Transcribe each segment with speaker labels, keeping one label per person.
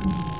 Speaker 1: Mm-hmm.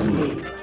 Speaker 1: Amen.